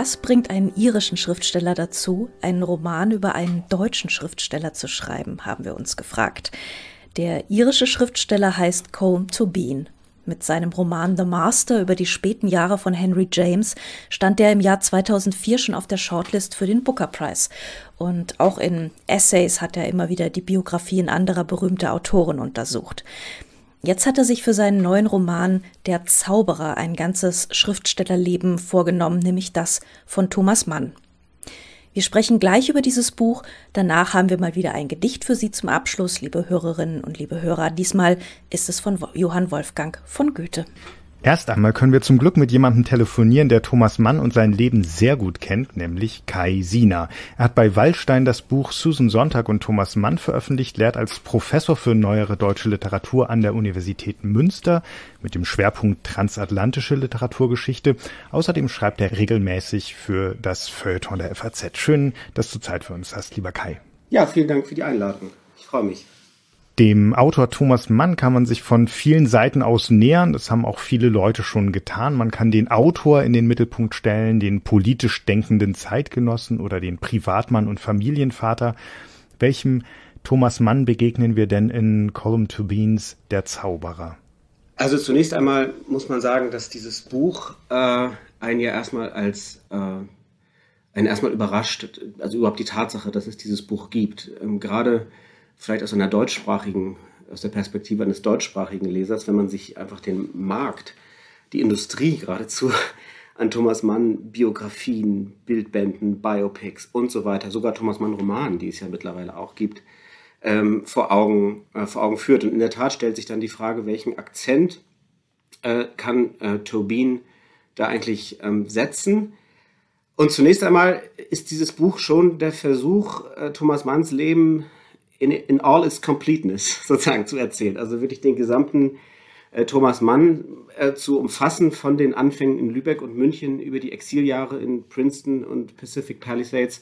Was bringt einen irischen Schriftsteller dazu, einen Roman über einen deutschen Schriftsteller zu schreiben, haben wir uns gefragt. Der irische Schriftsteller heißt Colm Tobin. Mit seinem Roman The Master über die späten Jahre von Henry James stand er im Jahr 2004 schon auf der Shortlist für den Booker Prize. Und auch in Essays hat er immer wieder die Biografien anderer berühmter Autoren untersucht. Jetzt hat er sich für seinen neuen Roman Der Zauberer ein ganzes Schriftstellerleben vorgenommen, nämlich das von Thomas Mann. Wir sprechen gleich über dieses Buch. Danach haben wir mal wieder ein Gedicht für Sie zum Abschluss, liebe Hörerinnen und liebe Hörer. Diesmal ist es von Johann Wolfgang von Goethe. Erst einmal können wir zum Glück mit jemandem telefonieren, der Thomas Mann und sein Leben sehr gut kennt, nämlich Kai Sina. Er hat bei Wallstein das Buch Susan Sonntag und Thomas Mann veröffentlicht, lehrt als Professor für neuere deutsche Literatur an der Universität Münster mit dem Schwerpunkt transatlantische Literaturgeschichte. Außerdem schreibt er regelmäßig für das Feuilleton der FAZ. Schön, dass du Zeit für uns hast, lieber Kai. Ja, vielen Dank für die Einladung. Ich freue mich. Dem Autor Thomas Mann kann man sich von vielen Seiten aus nähern. Das haben auch viele Leute schon getan. Man kann den Autor in den Mittelpunkt stellen, den politisch denkenden Zeitgenossen oder den Privatmann und Familienvater. Welchem Thomas Mann begegnen wir denn in Column to Beans Der Zauberer? Also zunächst einmal muss man sagen, dass dieses Buch äh, einen ja erstmal als äh, einen erstmal überrascht, also überhaupt die Tatsache, dass es dieses Buch gibt. Ähm, gerade vielleicht aus einer deutschsprachigen, aus der Perspektive eines deutschsprachigen Lesers, wenn man sich einfach den Markt, die Industrie geradezu an Thomas Mann Biografien, Bildbänden, Biopics und so weiter, sogar Thomas Mann Romanen, die es ja mittlerweile auch gibt, ähm, vor, Augen, äh, vor Augen führt. Und in der Tat stellt sich dann die Frage, welchen Akzent äh, kann äh, Turbin da eigentlich ähm, setzen? Und zunächst einmal ist dieses Buch schon der Versuch, äh, Thomas Manns Leben in, in all its completeness sozusagen zu erzählen. Also wirklich den gesamten äh, Thomas Mann äh, zu umfassen von den Anfängen in Lübeck und München über die Exiljahre in Princeton und Pacific Palisades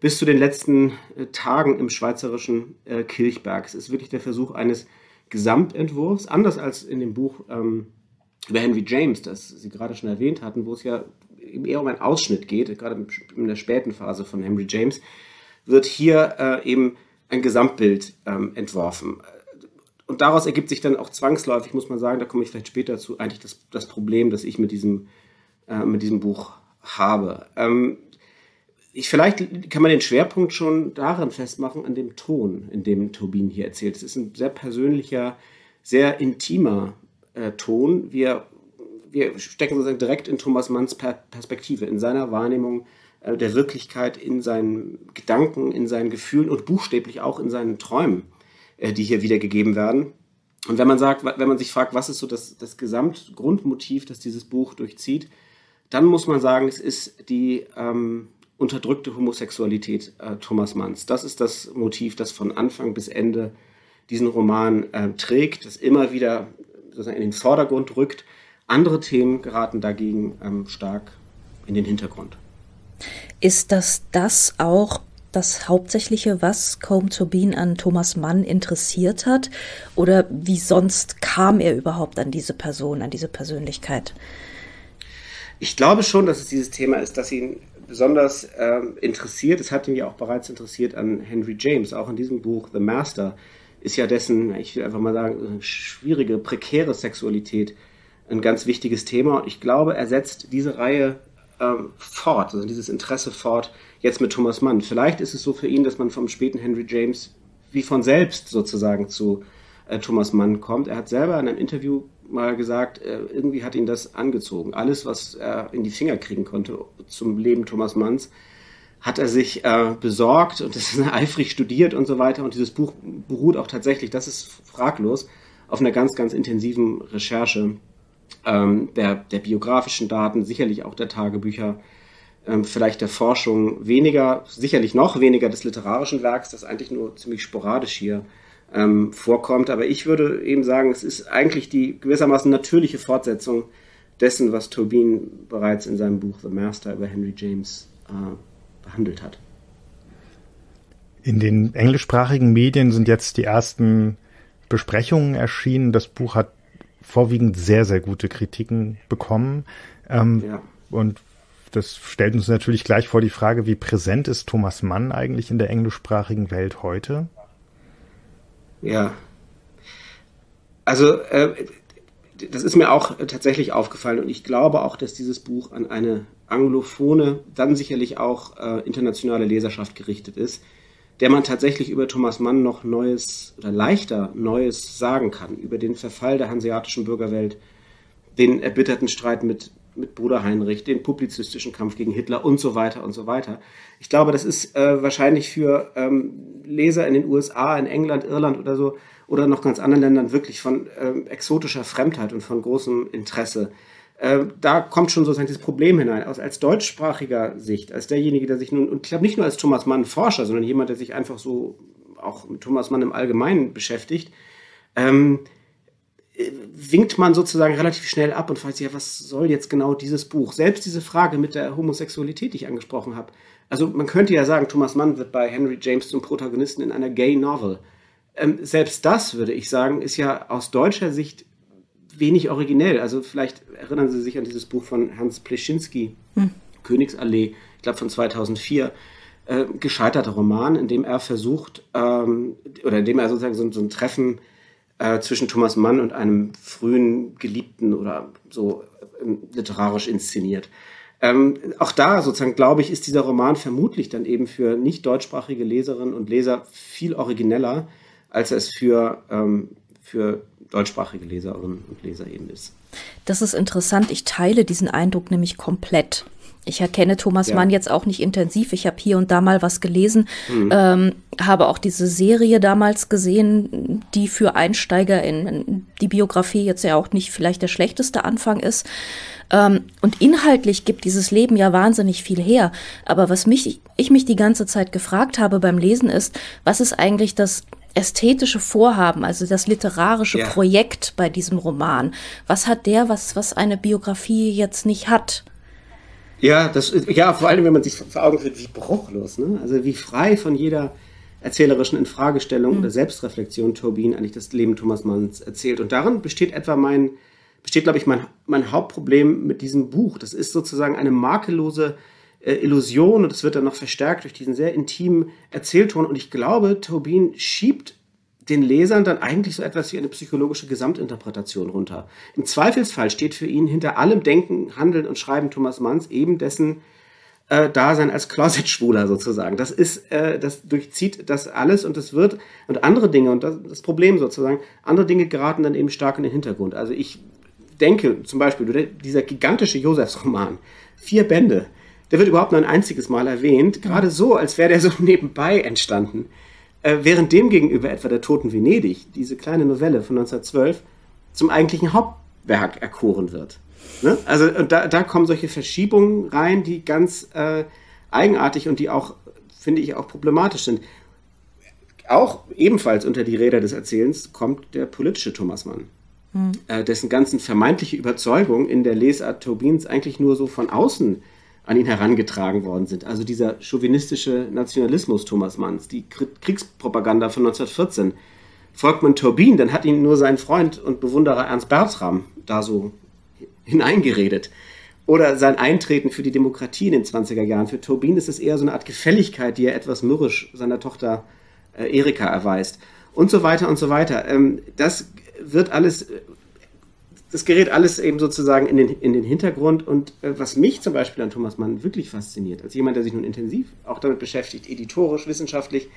bis zu den letzten äh, Tagen im schweizerischen äh, Kirchberg. Es ist wirklich der Versuch eines Gesamtentwurfs, anders als in dem Buch ähm, über Henry James, das Sie gerade schon erwähnt hatten, wo es ja eher um einen Ausschnitt geht, gerade in der späten Phase von Henry James, wird hier äh, eben ein Gesamtbild ähm, entworfen. Und daraus ergibt sich dann auch zwangsläufig, muss man sagen, da komme ich vielleicht später zu, eigentlich das, das Problem, das ich mit diesem, äh, mit diesem Buch habe. Ähm, ich, vielleicht kann man den Schwerpunkt schon daran festmachen, an dem Ton, in dem Turbin hier erzählt. Es ist ein sehr persönlicher, sehr intimer äh, Ton. Wir, wir stecken sozusagen direkt in Thomas Manns per Perspektive, in seiner Wahrnehmung äh, der Wirklichkeit in seinen Gedanken, in seinen Gefühlen und buchstäblich auch in seinen Träumen, äh, die hier wiedergegeben werden. Und wenn man sagt, wenn man sich fragt, was ist so das, das Gesamtgrundmotiv, das dieses Buch durchzieht, dann muss man sagen, es ist die ähm, unterdrückte Homosexualität äh, Thomas Manns. Das ist das Motiv, das von Anfang bis Ende diesen Roman äh, trägt, das immer wieder in den Vordergrund rückt. Andere Themen geraten dagegen ähm, stark in den Hintergrund. Ist das das auch das Hauptsächliche, was Combe Turbin an Thomas Mann interessiert hat? Oder wie sonst kam er überhaupt an diese Person, an diese Persönlichkeit? Ich glaube schon, dass es dieses Thema ist, das ihn besonders äh, interessiert. Es hat ihn ja auch bereits interessiert an Henry James. Auch in diesem Buch The Master ist ja dessen, ich will einfach mal sagen, schwierige, prekäre Sexualität ein ganz wichtiges Thema. Und ich glaube, er setzt diese Reihe ähm, fort, also dieses Interesse fort, jetzt mit Thomas Mann. Vielleicht ist es so für ihn, dass man vom späten Henry James wie von selbst sozusagen zu äh, Thomas Mann kommt. Er hat selber in einem Interview mal gesagt, äh, irgendwie hat ihn das angezogen. Alles, was er in die Finger kriegen konnte zum Leben Thomas Manns, hat er sich äh, besorgt und das ist eifrig studiert und so weiter. Und dieses Buch beruht auch tatsächlich, das ist fraglos, auf einer ganz, ganz intensiven Recherche ähm, der, der biografischen Daten, sicherlich auch der Tagebücher, ähm, vielleicht der Forschung, weniger, sicherlich noch weniger des literarischen Werks, das eigentlich nur ziemlich sporadisch hier ähm, vorkommt. Aber ich würde eben sagen, es ist eigentlich die gewissermaßen natürliche Fortsetzung dessen, was Turbin bereits in seinem Buch The Master über Henry James äh, behandelt hat. In den englischsprachigen Medien sind jetzt die ersten Besprechungen erschienen. Das Buch hat vorwiegend sehr, sehr gute Kritiken bekommen. Ähm, ja. Und das stellt uns natürlich gleich vor die Frage, wie präsent ist Thomas Mann eigentlich in der englischsprachigen Welt heute? Ja. Also, äh, das ist mir auch tatsächlich aufgefallen und ich glaube auch, dass dieses Buch an eine anglophone, dann sicherlich auch äh, internationale Leserschaft gerichtet ist, der man tatsächlich über Thomas Mann noch Neues oder leichter Neues sagen kann, über den Verfall der hanseatischen Bürgerwelt, den erbitterten Streit mit, mit Bruder Heinrich, den publizistischen Kampf gegen Hitler und so weiter und so weiter. Ich glaube, das ist äh, wahrscheinlich für ähm, Leser in den USA, in England, Irland oder so oder noch ganz anderen Ländern wirklich von ähm, exotischer Fremdheit und von großem Interesse. Äh, da kommt schon sozusagen dieses Problem hinein. Aus, als deutschsprachiger Sicht, als derjenige, der sich nun, und ich glaube nicht nur als Thomas Mann Forscher, sondern jemand, der sich einfach so auch mit Thomas Mann im Allgemeinen beschäftigt, ähm, winkt man sozusagen relativ schnell ab und fragt sich, ja, was soll jetzt genau dieses Buch? Selbst diese Frage mit der Homosexualität, die ich angesprochen habe. Also man könnte ja sagen, Thomas Mann wird bei Henry James zum Protagonisten in einer Gay Novel. Ähm, selbst das, würde ich sagen, ist ja aus deutscher Sicht wenig originell. Also vielleicht erinnern Sie sich an dieses Buch von Hans Pleschinski, hm. Königsallee, ich glaube von 2004. Äh, gescheiterter Roman, in dem er versucht, ähm, oder in dem er sozusagen so, so ein Treffen äh, zwischen Thomas Mann und einem frühen Geliebten oder so äh, literarisch inszeniert. Ähm, auch da sozusagen, glaube ich, ist dieser Roman vermutlich dann eben für nicht deutschsprachige Leserinnen und Leser viel origineller, als es für, ähm, für deutschsprachige Leserinnen und Leser eben ist. Das ist interessant. Ich teile diesen Eindruck nämlich komplett. Ich erkenne Thomas ja. Mann jetzt auch nicht intensiv. Ich habe hier und da mal was gelesen, mhm. ähm, habe auch diese Serie damals gesehen, die für Einsteiger in die Biografie jetzt ja auch nicht vielleicht der schlechteste Anfang ist. Ähm, und inhaltlich gibt dieses Leben ja wahnsinnig viel her. Aber was mich, ich mich die ganze Zeit gefragt habe beim Lesen ist, was ist eigentlich das ästhetische Vorhaben, also das literarische ja. Projekt bei diesem Roman? Was hat der, was, was eine Biografie jetzt nicht hat? Ja, das, ja, vor allem, wenn man sich vor Augen führt, wie bruchlos, ne? also wie frei von jeder erzählerischen Infragestellung mhm. oder Selbstreflexion Turbin eigentlich das Leben Thomas Manns erzählt. Und darin besteht etwa mein, besteht, glaube ich, mein, mein Hauptproblem mit diesem Buch. Das ist sozusagen eine makellose äh, Illusion und es wird dann noch verstärkt durch diesen sehr intimen Erzählton. Und ich glaube, Turbin schiebt den Lesern dann eigentlich so etwas wie eine psychologische Gesamtinterpretation runter. Im Zweifelsfall steht für ihn hinter allem Denken, Handeln und Schreiben Thomas Manns eben dessen äh, Dasein als Closet-Schwuler sozusagen. Das ist, äh, das durchzieht das alles und es wird, und andere Dinge, und das, das Problem sozusagen, andere Dinge geraten dann eben stark in den Hintergrund. Also ich denke zum Beispiel, dieser gigantische Josefs-Roman, vier Bände, der wird überhaupt nur ein einziges Mal erwähnt, gerade so, als wäre der so nebenbei entstanden. Äh, während dem gegenüber etwa der Toten Venedig, diese kleine Novelle von 1912, zum eigentlichen Hauptwerk erkoren wird. Ne? Also und da, da kommen solche Verschiebungen rein, die ganz äh, eigenartig und die auch, finde ich, auch problematisch sind. Auch ebenfalls unter die Räder des Erzählens kommt der politische Thomas Mann, hm. äh, dessen ganzen vermeintliche Überzeugung in der Lesart Turbins eigentlich nur so von außen an ihn herangetragen worden sind. Also dieser chauvinistische Nationalismus Thomas Manns, die Kriegspropaganda von 1914. Volkmann Turbin, dann hat ihn nur sein Freund und Bewunderer Ernst Bertram da so hineingeredet. Oder sein Eintreten für die Demokratie in den 20er Jahren. Für Turbin ist es eher so eine Art Gefälligkeit, die er etwas mürrisch seiner Tochter äh, Erika erweist. Und so weiter und so weiter. Ähm, das wird alles das gerät alles eben sozusagen in den, in den Hintergrund. Und äh, was mich zum Beispiel an Thomas Mann wirklich fasziniert, als jemand, der sich nun intensiv auch damit beschäftigt, editorisch, wissenschaftlich,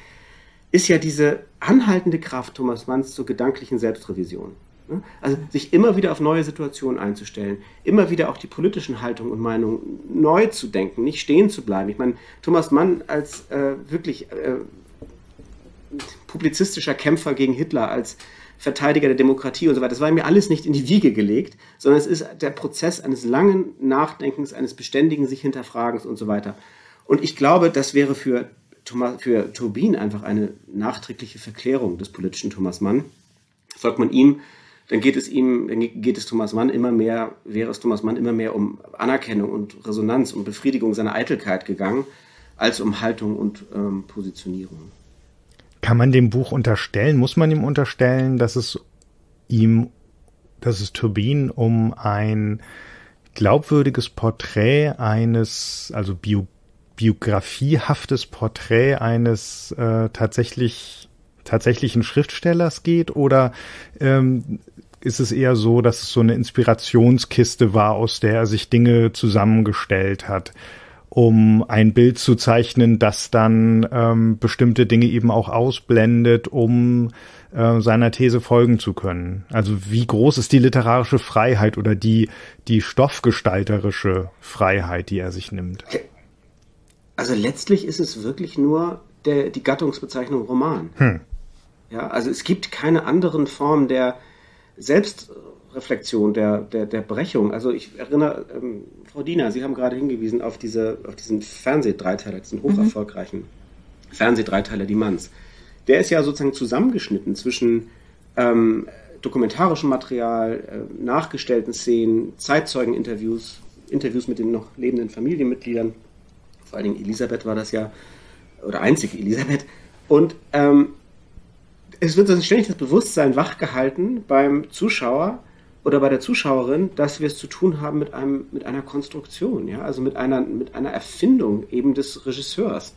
ist ja diese anhaltende Kraft Thomas Manns zur gedanklichen Selbstrevision. Ne? Also sich immer wieder auf neue Situationen einzustellen, immer wieder auch die politischen Haltungen und Meinungen neu zu denken, nicht stehen zu bleiben. Ich meine, Thomas Mann als äh, wirklich äh, publizistischer Kämpfer gegen Hitler, als Verteidiger der Demokratie und so weiter. Das war mir alles nicht in die Wiege gelegt, sondern es ist der Prozess eines langen Nachdenkens, eines beständigen sich hinterfragens und so weiter. Und ich glaube, das wäre für, Thomas, für Turbin einfach eine nachträgliche Verklärung des politischen Thomas Mann. Folgt man ihm, dann geht es ihm, dann geht es Thomas Mann immer mehr, wäre es Thomas Mann immer mehr um Anerkennung und Resonanz und Befriedigung seiner Eitelkeit gegangen, als um Haltung und ähm, Positionierung. Kann man dem Buch unterstellen, muss man ihm unterstellen, dass es ihm, dass es Turbin um ein glaubwürdiges Porträt eines, also Bio, biografiehaftes Porträt eines äh, tatsächlich tatsächlichen Schriftstellers geht? Oder ähm, ist es eher so, dass es so eine Inspirationskiste war, aus der er sich Dinge zusammengestellt hat, um ein Bild zu zeichnen, das dann ähm, bestimmte Dinge eben auch ausblendet, um äh, seiner These folgen zu können. Also wie groß ist die literarische Freiheit oder die, die stoffgestalterische Freiheit, die er sich nimmt? Also letztlich ist es wirklich nur der, die Gattungsbezeichnung Roman. Hm. Ja, also es gibt keine anderen Formen der Selbstreflexion, der, der, der Brechung. Also ich erinnere, ähm, Frau Diener, Sie haben gerade hingewiesen auf, diese, auf diesen Fernsehdreiteiler, diesen hocherfolgreichen mhm. Fernsehdreiteiler Die Manns der ist ja sozusagen zusammengeschnitten zwischen ähm, dokumentarischem Material, äh, nachgestellten Szenen, Zeitzeugeninterviews, Interviews mit den noch lebenden Familienmitgliedern. Vor allen Dingen Elisabeth war das ja, oder einzige Elisabeth. Und ähm, es wird ständig das Bewusstsein wachgehalten beim Zuschauer oder bei der Zuschauerin, dass wir es zu tun haben mit, einem, mit einer Konstruktion, ja? also mit einer, mit einer Erfindung eben des Regisseurs.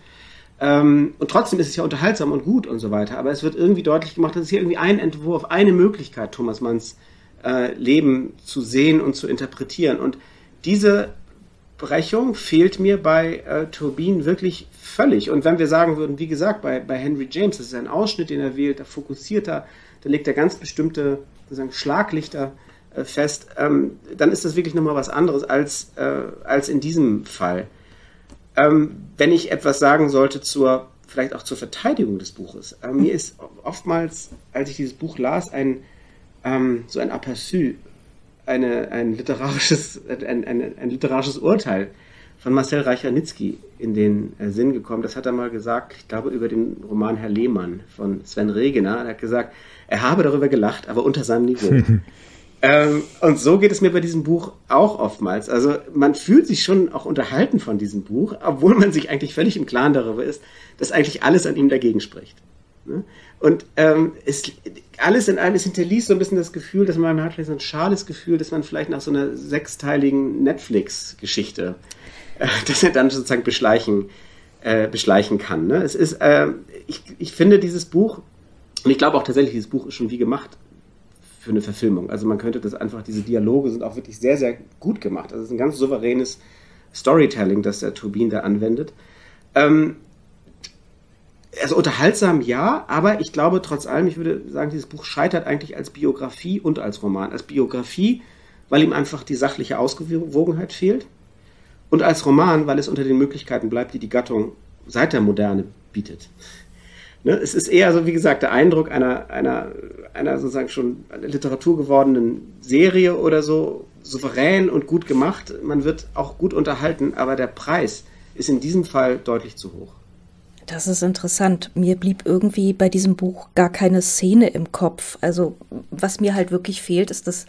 Ähm, und trotzdem ist es ja unterhaltsam und gut und so weiter. Aber es wird irgendwie deutlich gemacht, dass es hier irgendwie ein Entwurf, eine Möglichkeit, Thomas Manns äh, Leben zu sehen und zu interpretieren. Und diese Brechung fehlt mir bei äh, Turbin wirklich völlig. Und wenn wir sagen würden, wie gesagt, bei, bei Henry James, das ist ein Ausschnitt, den er wählt, da fokussiert er, da legt er ganz bestimmte sozusagen Schlaglichter fest, ähm, dann ist das wirklich nochmal was anderes als, äh, als in diesem Fall. Ähm, wenn ich etwas sagen sollte zur, vielleicht auch zur Verteidigung des Buches. Äh, mir ist oftmals, als ich dieses Buch las, ein, ähm, so ein Aperçu, eine, ein, literarisches, ein, ein, ein literarisches Urteil von Marcel Reichernitzky in den äh, Sinn gekommen. Das hat er mal gesagt, ich glaube, über den Roman Herr Lehmann von Sven Regener. Er hat gesagt, er habe darüber gelacht, aber unter seinem Niveau. Ähm, und so geht es mir bei diesem Buch auch oftmals. Also man fühlt sich schon auch unterhalten von diesem Buch, obwohl man sich eigentlich völlig im Klaren darüber ist, dass eigentlich alles an ihm dagegen spricht. Ne? Und ähm, es, alles in allem, es hinterließ so ein bisschen das Gefühl, dass man hat so ein schales Gefühl, dass man vielleicht nach so einer sechsteiligen Netflix-Geschichte, äh, dass er dann sozusagen beschleichen, äh, beschleichen kann. Ne? Es ist, äh, ich, ich finde dieses Buch, und ich glaube auch tatsächlich, dieses Buch ist schon wie gemacht für eine Verfilmung. Also man könnte das einfach, diese Dialoge sind auch wirklich sehr, sehr gut gemacht. Also es ist ein ganz souveränes Storytelling, das der Turbin da anwendet. Ähm, also unterhaltsam ja, aber ich glaube trotz allem, ich würde sagen, dieses Buch scheitert eigentlich als Biografie und als Roman. Als Biografie, weil ihm einfach die sachliche Ausgewogenheit fehlt und als Roman, weil es unter den Möglichkeiten bleibt, die die Gattung seit der Moderne bietet. Ne? Es ist eher so, wie gesagt, der Eindruck einer, einer, einer sozusagen schon Literatur gewordenen Serie oder so, souverän und gut gemacht. Man wird auch gut unterhalten, aber der Preis ist in diesem Fall deutlich zu hoch. Das ist interessant. Mir blieb irgendwie bei diesem Buch gar keine Szene im Kopf. Also was mir halt wirklich fehlt, ist das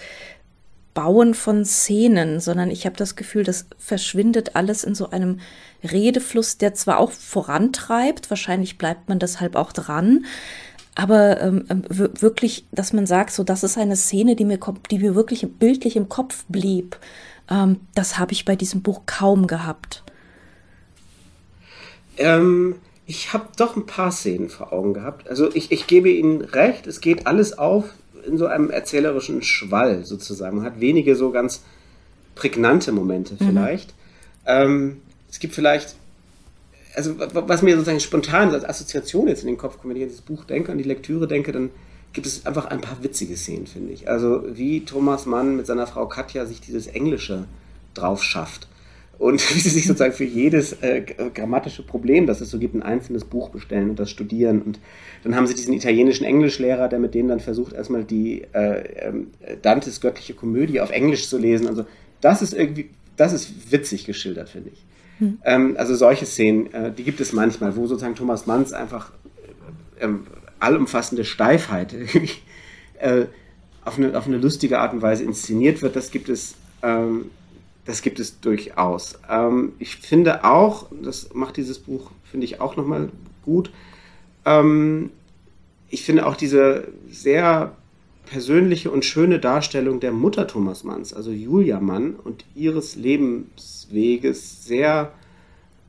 Bauen von Szenen, sondern ich habe das Gefühl, das verschwindet alles in so einem Redefluss, der zwar auch vorantreibt, wahrscheinlich bleibt man deshalb auch dran, aber ähm, ähm wirklich, dass man sagt, so das ist eine Szene, die mir, die mir wirklich bildlich im Kopf blieb, ähm, das habe ich bei diesem Buch kaum gehabt. Ähm, ich habe doch ein paar Szenen vor Augen gehabt. Also ich, ich gebe Ihnen recht, es geht alles auf in so einem erzählerischen Schwall sozusagen. Man hat wenige so ganz prägnante Momente mhm. vielleicht. Mhm. Ähm, es gibt vielleicht, also was mir sozusagen spontan als Assoziation jetzt in den Kopf kommt, wenn ich an dieses Buch denke, an die Lektüre denke, dann gibt es einfach ein paar witzige Szenen, finde ich. Also wie Thomas Mann mit seiner Frau Katja sich dieses Englische drauf schafft und wie sie sich sozusagen für jedes äh, grammatische Problem, das es so gibt, ein einzelnes Buch bestellen und das studieren. Und dann haben sie diesen italienischen Englischlehrer, der mit denen dann versucht, erstmal die äh, ähm, Dantes göttliche Komödie auf Englisch zu lesen. Also das ist irgendwie, das ist witzig geschildert, finde ich. Hm. Ähm, also solche Szenen, äh, die gibt es manchmal, wo sozusagen Thomas Manns einfach äh, ähm, allumfassende Steifheit äh, auf, eine, auf eine lustige Art und Weise inszeniert wird. Das gibt es ähm, das gibt es durchaus. Ähm, ich finde auch, das macht dieses Buch, finde ich auch nochmal gut, ähm, ich finde auch diese sehr persönliche und schöne Darstellung der Mutter Thomas Manns, also Julia Mann, und ihres Lebensweges sehr,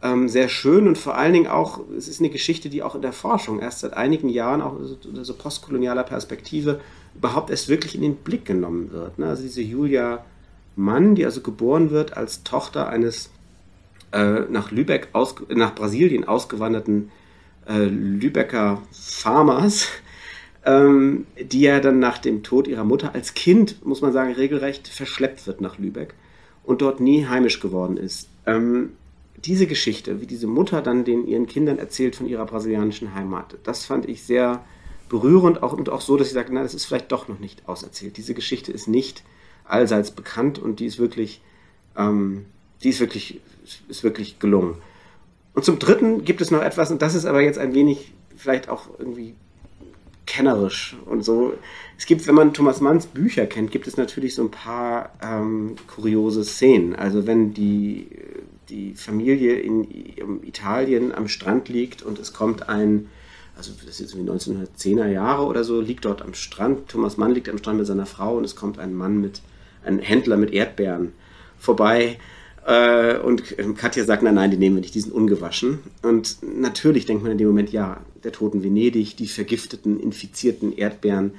ähm, sehr schön und vor allen Dingen auch, es ist eine Geschichte, die auch in der Forschung erst seit einigen Jahren, auch unter so postkolonialer Perspektive, überhaupt erst wirklich in den Blick genommen wird. Ne? Also diese Julia Mann, die also geboren wird als Tochter eines äh, nach Lübeck, aus, nach Brasilien ausgewanderten äh, Lübecker Farmers, ähm, die ja dann nach dem Tod ihrer Mutter als Kind, muss man sagen, regelrecht verschleppt wird nach Lübeck und dort nie heimisch geworden ist. Ähm, diese Geschichte, wie diese Mutter dann den ihren Kindern erzählt von ihrer brasilianischen Heimat, das fand ich sehr berührend auch, und auch so, dass ich sage, na, das ist vielleicht doch noch nicht auserzählt. Diese Geschichte ist nicht allseits bekannt und die ist wirklich, ähm, die ist wirklich, ist wirklich gelungen. Und zum Dritten gibt es noch etwas, und das ist aber jetzt ein wenig vielleicht auch irgendwie kennerisch und so. Es gibt, wenn man Thomas Manns Bücher kennt, gibt es natürlich so ein paar ähm, kuriose Szenen. Also wenn die, die Familie in, Italien am Strand liegt und es kommt ein, also das ist jetzt 1910er Jahre oder so, liegt dort am Strand. Thomas Mann liegt am Strand mit seiner Frau und es kommt ein Mann mit, ein Händler mit Erdbeeren vorbei äh, und Katja sagt, nein, nein, die nehmen wir nicht, die sind ungewaschen. Und natürlich denkt man in dem Moment, ja, der toten Venedig, die vergifteten, infizierten Erdbeeren,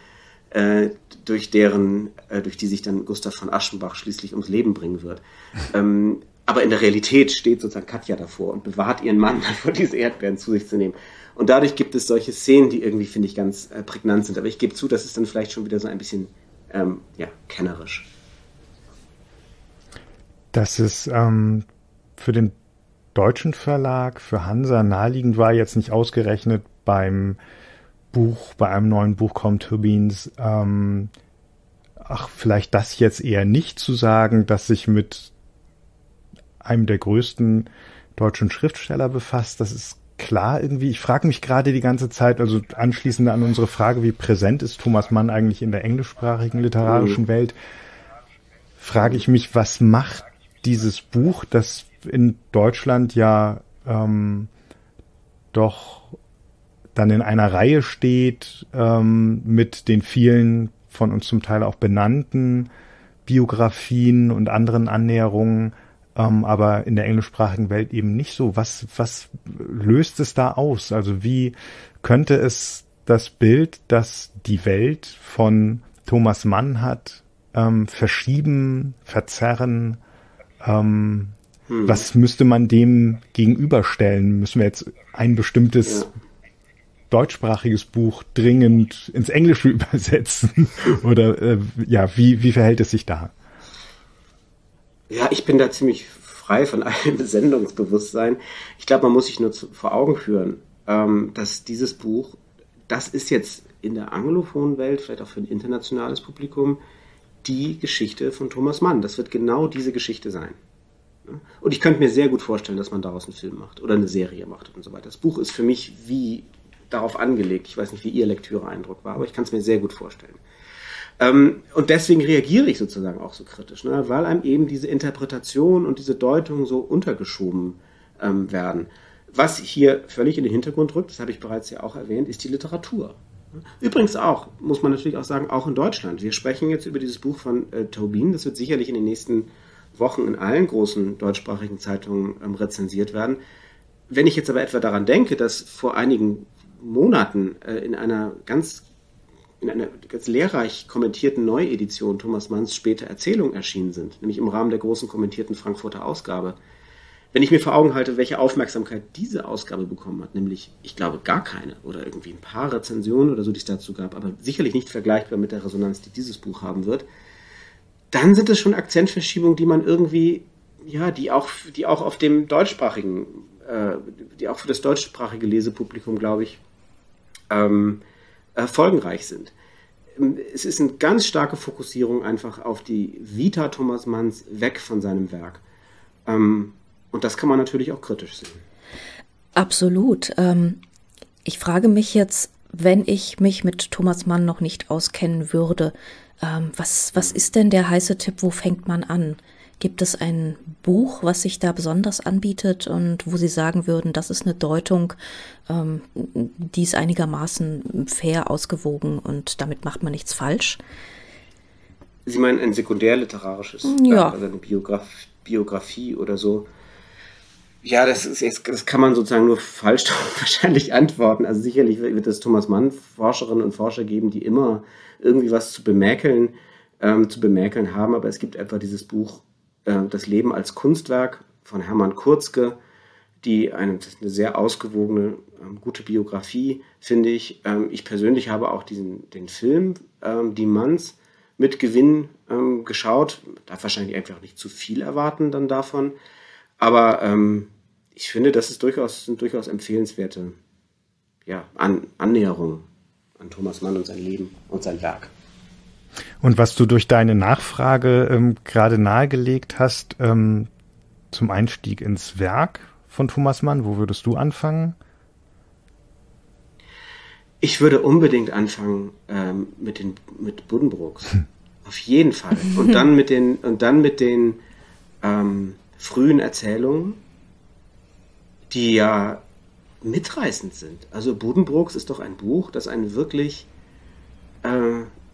äh, durch deren, äh, durch die sich dann Gustav von Aschenbach schließlich ums Leben bringen wird. Ähm, aber in der Realität steht sozusagen Katja davor und bewahrt ihren Mann davor, diese Erdbeeren zu sich zu nehmen. Und dadurch gibt es solche Szenen, die irgendwie, finde ich, ganz äh, prägnant sind. Aber ich gebe zu, das ist dann vielleicht schon wieder so ein bisschen, ähm, ja, kennerisch dass es ähm, für den deutschen Verlag, für Hansa naheliegend war, jetzt nicht ausgerechnet beim Buch, bei einem neuen Buch kommt Turbines, ähm, ach, vielleicht das jetzt eher nicht zu sagen, dass sich mit einem der größten deutschen Schriftsteller befasst. Das ist klar irgendwie. Ich frage mich gerade die ganze Zeit, also anschließend an unsere Frage, wie präsent ist Thomas Mann eigentlich in der englischsprachigen literarischen mhm. Welt, frage ich mich, was macht dieses Buch, das in Deutschland ja ähm, doch dann in einer Reihe steht ähm, mit den vielen von uns zum Teil auch benannten Biografien und anderen Annäherungen, ähm, aber in der englischsprachigen Welt eben nicht so. Was, was löst es da aus? Also wie könnte es das Bild, das die Welt von Thomas Mann hat, ähm, verschieben, verzerren, ähm, hm. Was müsste man dem gegenüberstellen? Müssen wir jetzt ein bestimmtes ja. deutschsprachiges Buch dringend ins Englische übersetzen? Oder äh, ja, wie, wie verhält es sich da? Ja, ich bin da ziemlich frei von allem Sendungsbewusstsein. Ich glaube, man muss sich nur zu, vor Augen führen, ähm, dass dieses Buch, das ist jetzt in der anglophonen Welt, vielleicht auch für ein internationales Publikum, die Geschichte von Thomas Mann. Das wird genau diese Geschichte sein. Und ich könnte mir sehr gut vorstellen, dass man daraus einen Film macht oder eine Serie macht und so weiter. Das Buch ist für mich wie darauf angelegt. Ich weiß nicht, wie Ihr Lektüre-Eindruck war, aber ich kann es mir sehr gut vorstellen. Ähm, und deswegen reagiere ich sozusagen auch so kritisch, ne? weil einem eben diese Interpretation und diese Deutung so untergeschoben ähm, werden. Was hier völlig in den Hintergrund rückt, das habe ich bereits ja auch erwähnt, ist die Literatur. Übrigens auch, muss man natürlich auch sagen, auch in Deutschland. Wir sprechen jetzt über dieses Buch von äh, Tobin. Das wird sicherlich in den nächsten Wochen in allen großen deutschsprachigen Zeitungen ähm, rezensiert werden. Wenn ich jetzt aber etwa daran denke, dass vor einigen Monaten äh, in einer ganz in einer ganz lehrreich kommentierten Neuedition Thomas Manns späte Erzählungen erschienen sind, nämlich im Rahmen der großen kommentierten Frankfurter Ausgabe, wenn ich mir vor Augen halte, welche Aufmerksamkeit diese Ausgabe bekommen hat, nämlich, ich glaube, gar keine oder irgendwie ein paar Rezensionen oder so, die es dazu gab, aber sicherlich nicht vergleichbar mit der Resonanz, die dieses Buch haben wird, dann sind es schon Akzentverschiebungen, die man irgendwie, ja, die auch, die auch auf dem deutschsprachigen, äh, die auch für das deutschsprachige Lesepublikum, glaube ich, ähm, äh, folgenreich sind. Es ist eine ganz starke Fokussierung einfach auf die Vita Thomas Manns weg von seinem Werk. Ähm, und das kann man natürlich auch kritisch sehen. Absolut. Ähm, ich frage mich jetzt, wenn ich mich mit Thomas Mann noch nicht auskennen würde, ähm, was, was ist denn der heiße Tipp? Wo fängt man an? Gibt es ein Buch, was sich da besonders anbietet und wo Sie sagen würden, das ist eine Deutung, ähm, die ist einigermaßen fair ausgewogen und damit macht man nichts falsch? Sie meinen ein sekundärliterarisches, ja. also eine Biograf Biografie oder so? Ja, das, ist, das kann man sozusagen nur falsch wahrscheinlich antworten. Also sicherlich wird es Thomas Mann Forscherinnen und Forscher geben, die immer irgendwie was zu bemäkeln, ähm, zu bemäkeln haben. Aber es gibt etwa dieses Buch äh, Das Leben als Kunstwerk von Hermann Kurzke, die eine, eine sehr ausgewogene, ähm, gute Biografie, finde ich. Ähm, ich persönlich habe auch diesen, den Film ähm, Die Manns mit Gewinn ähm, geschaut. Darf wahrscheinlich einfach nicht zu viel erwarten dann davon. Aber ähm, ich finde, das ist durchaus, sind durchaus empfehlenswerte ja, An Annäherungen an Thomas Mann und sein Leben und sein Werk. Und was du durch deine Nachfrage ähm, gerade nahegelegt hast, ähm, zum Einstieg ins Werk von Thomas Mann, wo würdest du anfangen? Ich würde unbedingt anfangen ähm, mit den mit Buddenbrooks. Hm. Auf jeden Fall. Und dann mit den und dann mit den ähm, frühen Erzählungen, die ja mitreißend sind. Also Buddenbrooks ist doch ein Buch, das einen wirklich, äh,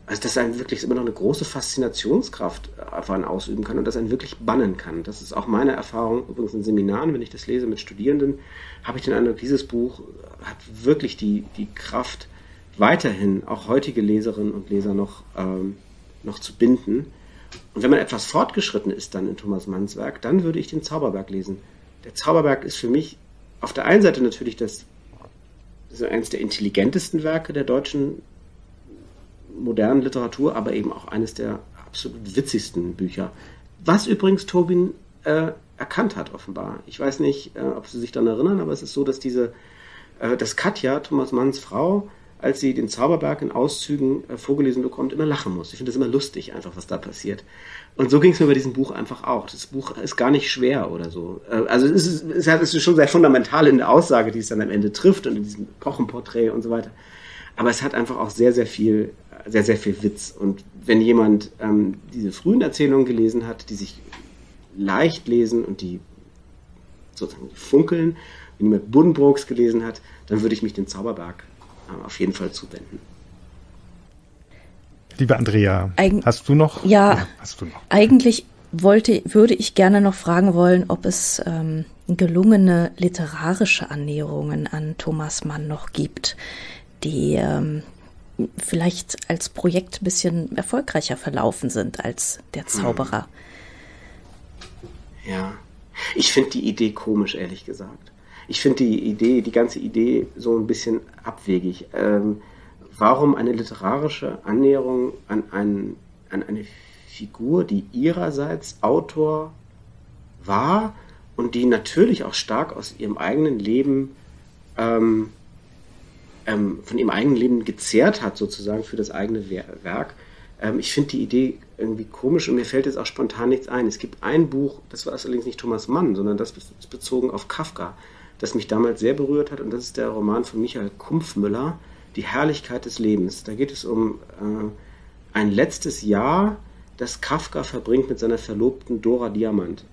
also das einen wirklich immer noch eine große Faszinationskraft einen ausüben kann und das einen wirklich bannen kann. Das ist auch meine Erfahrung, übrigens in Seminaren, wenn ich das lese mit Studierenden, habe ich den Eindruck, dieses Buch hat wirklich die, die Kraft, weiterhin auch heutige Leserinnen und Leser noch, ähm, noch zu binden und wenn man etwas fortgeschritten ist dann in Thomas Manns Werk, dann würde ich den Zauberberg lesen. Der Zauberberg ist für mich auf der einen Seite natürlich das, das eines der intelligentesten Werke der deutschen modernen Literatur, aber eben auch eines der absolut witzigsten Bücher. Was übrigens Tobin äh, erkannt hat, offenbar. Ich weiß nicht, äh, ob Sie sich daran erinnern, aber es ist so, dass diese, äh, dass Katja, Thomas Manns Frau, als sie den Zauberberg in Auszügen äh, vorgelesen bekommt, immer lachen muss. Ich finde das immer lustig, einfach, was da passiert. Und so ging es mir bei diesem Buch einfach auch. Das Buch ist gar nicht schwer oder so. Äh, also es ist, es ist schon sehr fundamental in der Aussage, die es dann am Ende trifft und in diesem Kochenporträt und so weiter. Aber es hat einfach auch sehr, sehr viel, sehr, sehr viel Witz. Und wenn jemand ähm, diese frühen Erzählungen gelesen hat, die sich leicht lesen und die sozusagen funkeln, wenn jemand Buddenbrooks gelesen hat, dann würde ich mich den Zauberberg auf jeden Fall zuwenden. Liebe Andrea, Eig hast du noch? Ja, ja hast du noch. eigentlich wollte, würde ich gerne noch fragen wollen, ob es ähm, gelungene literarische Annäherungen an Thomas Mann noch gibt, die ähm, vielleicht als Projekt ein bisschen erfolgreicher verlaufen sind als der hm. Zauberer. Ja, ich finde die Idee komisch, ehrlich gesagt ich finde die Idee, die ganze Idee so ein bisschen abwegig. Ähm, warum eine literarische Annäherung an, ein, an eine Figur, die ihrerseits Autor war und die natürlich auch stark aus ihrem eigenen Leben, ähm, ähm, von ihrem eigenen Leben gezehrt hat, sozusagen für das eigene Werk. Ähm, ich finde die Idee irgendwie komisch und mir fällt jetzt auch spontan nichts ein. Es gibt ein Buch, das war allerdings nicht Thomas Mann, sondern das ist bezogen auf Kafka das mich damals sehr berührt hat. Und das ist der Roman von Michael Kumpfmüller, Die Herrlichkeit des Lebens. Da geht es um äh, ein letztes Jahr, das Kafka verbringt mit seiner Verlobten Dora Diamant.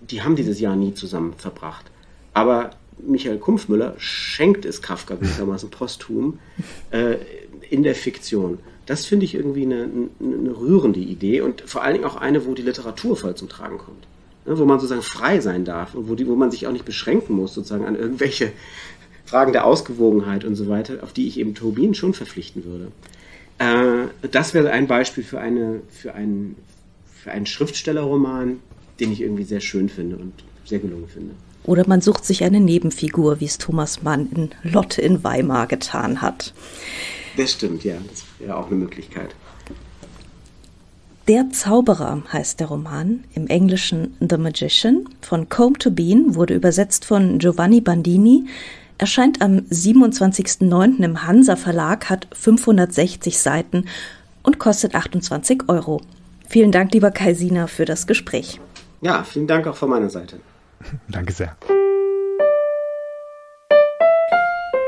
Die haben dieses Jahr nie zusammen verbracht. Aber Michael Kumpfmüller schenkt es Kafka gewissermaßen posthum äh, in der Fiktion. Das finde ich irgendwie eine, eine, rührende Idee und vor allen Dingen auch eine, wo die Literatur voll zum Tragen kommt wo man sozusagen frei sein darf und wo, die, wo man sich auch nicht beschränken muss, sozusagen an irgendwelche Fragen der Ausgewogenheit und so weiter, auf die ich eben Turbin schon verpflichten würde. Äh, das wäre ein Beispiel für, eine, für, einen, für einen Schriftstellerroman, den ich irgendwie sehr schön finde und sehr gelungen finde. Oder man sucht sich eine Nebenfigur, wie es Thomas Mann in Lotte in Weimar getan hat. Das stimmt, ja. Das wäre auch eine Möglichkeit. Der Zauberer heißt der Roman, im Englischen The Magician, von Combe to Bean, wurde übersetzt von Giovanni Bandini, erscheint am 27.09. im Hansa Verlag, hat 560 Seiten und kostet 28 Euro. Vielen Dank, lieber Kaisina, für das Gespräch. Ja, vielen Dank auch von meiner Seite. Danke sehr.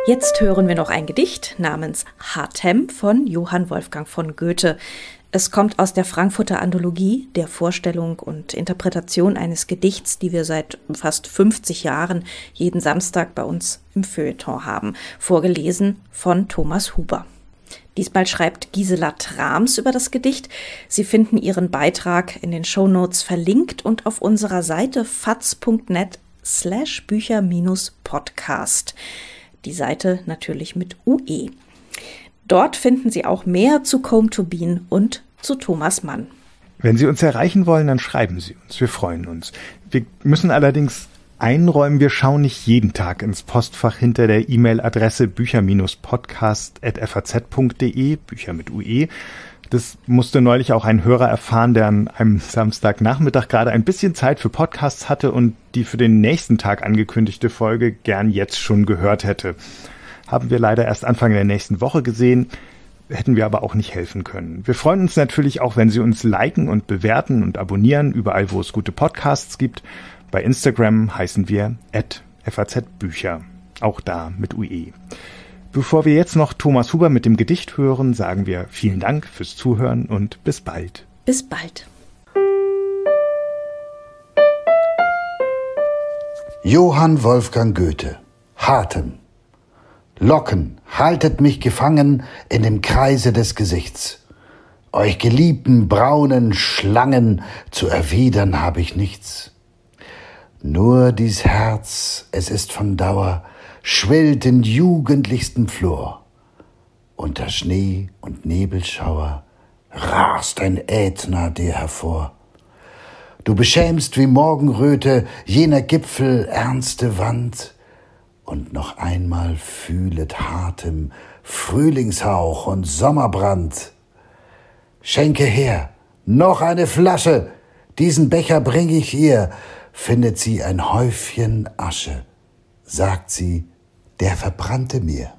Jetzt hören wir noch ein Gedicht namens Hartem von Johann Wolfgang von Goethe. Es kommt aus der Frankfurter Anthologie, der Vorstellung und Interpretation eines Gedichts, die wir seit fast 50 Jahren jeden Samstag bei uns im Feuilleton haben, vorgelesen von Thomas Huber. Diesmal schreibt Gisela Trams über das Gedicht. Sie finden ihren Beitrag in den Shownotes verlinkt und auf unserer Seite faz.net slash Bücher-Podcast. Die Seite natürlich mit UE. Dort finden Sie auch mehr zu Comb to Bean und zu Thomas Mann. Wenn Sie uns erreichen wollen, dann schreiben Sie uns. Wir freuen uns. Wir müssen allerdings einräumen, wir schauen nicht jeden Tag ins Postfach hinter der E-Mail-Adresse bücher-podcast.faz.de, Bücher mit UE. Das musste neulich auch ein Hörer erfahren, der an einem Samstagnachmittag gerade ein bisschen Zeit für Podcasts hatte und die für den nächsten Tag angekündigte Folge gern jetzt schon gehört hätte. Haben wir leider erst Anfang der nächsten Woche gesehen, hätten wir aber auch nicht helfen können. Wir freuen uns natürlich auch, wenn Sie uns liken und bewerten und abonnieren, überall wo es gute Podcasts gibt. Bei Instagram heißen wir @fazbücher, auch da mit UE. Bevor wir jetzt noch Thomas Huber mit dem Gedicht hören, sagen wir vielen Dank fürs Zuhören und bis bald. Bis bald. Johann Wolfgang Goethe Hartem Locken, haltet mich gefangen in dem Kreise des Gesichts. Euch geliebten braunen Schlangen zu erwidern hab ich nichts. Nur dies Herz, es ist von Dauer, schwillt in jugendlichstem Flor. Unter Schnee und Nebelschauer rast ein Ätna dir hervor. Du beschämst wie Morgenröte jener Gipfel ernste Wand, und noch einmal fühlet hartem Frühlingshauch und Sommerbrand. Schenke her, noch eine Flasche, diesen Becher bring ich ihr, findet sie ein Häufchen Asche, sagt sie, der verbrannte mir.